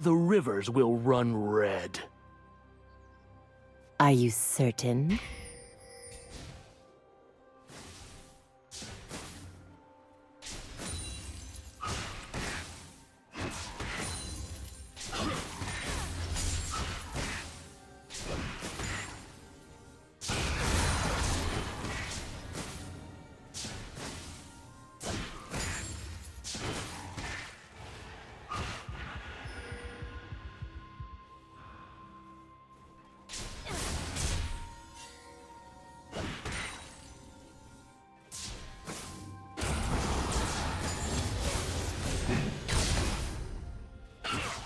the rivers will run red. Are you certain? Love.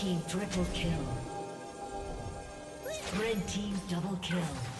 Team triple kill. Red team double kill.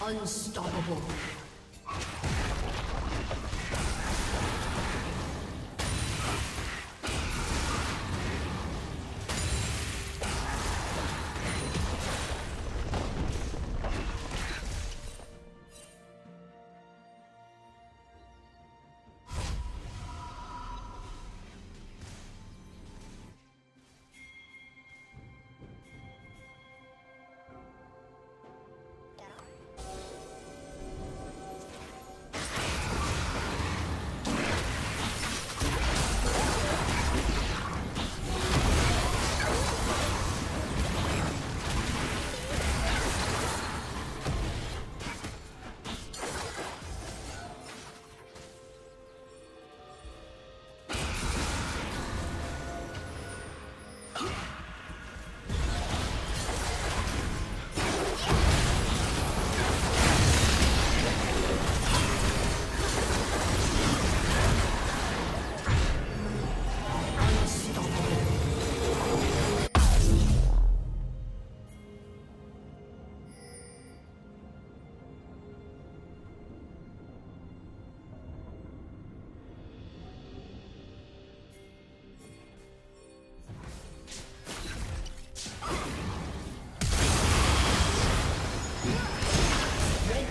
Unstoppable.